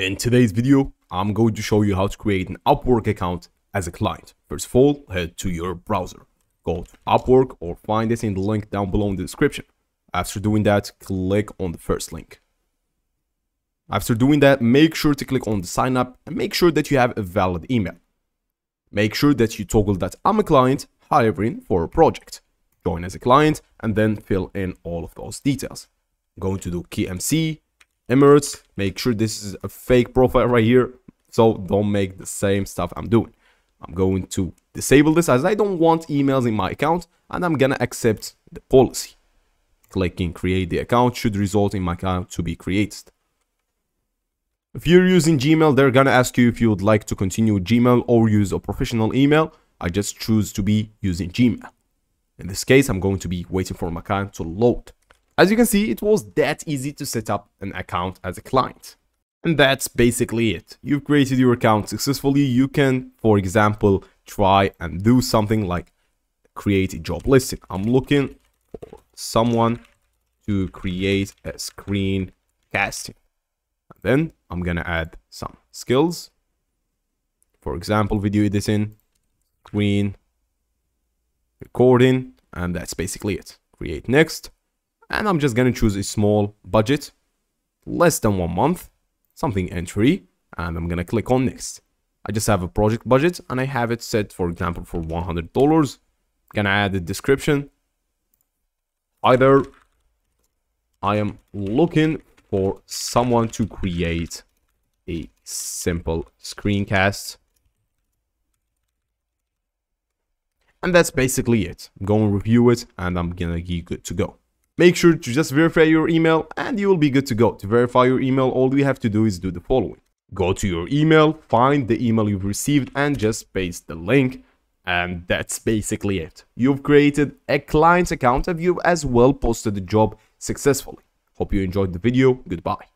In today's video, I'm going to show you how to create an Upwork account as a client. First of all, head to your browser. Go to Upwork or find it in the link down below in the description. After doing that, click on the first link. After doing that, make sure to click on the sign up and make sure that you have a valid email. Make sure that you toggle that I'm a client hiring for a project. Join as a client and then fill in all of those details. Going to do KMC, Emirates. Make sure this is a fake profile right here. So don't make the same stuff I'm doing. I'm going to disable this as I don't want emails in my account and I'm gonna accept the policy. Clicking create the account should result in my account to be created. If you're using Gmail, they're gonna ask you if you would like to continue Gmail or use a professional email. I just choose to be using Gmail. In this case, I'm going to be waiting for my account to load. As you can see, it was that easy to set up an account as a client. And that's basically it. You've created your account successfully. You can, for example, try and do something like create a job listing. I'm looking for someone to create a screen casting. And then I'm gonna add some skills. For example, video editing, screen recording, and that's basically it. Create next. And I'm just gonna choose a small budget, less than one month, something entry, and I'm gonna click on next. I just have a project budget and I have it set, for example, for $100. Gonna add a description. Either I am looking for someone to create a simple screencast. And that's basically it. Going to review it and I'm gonna be good to go. Make sure to just verify your email and you will be good to go. To verify your email, all you have to do is do the following. Go to your email, find the email you've received and just paste the link. And that's basically it. You've created a client account and you've as well posted the job successfully. Hope you enjoyed the video. Goodbye.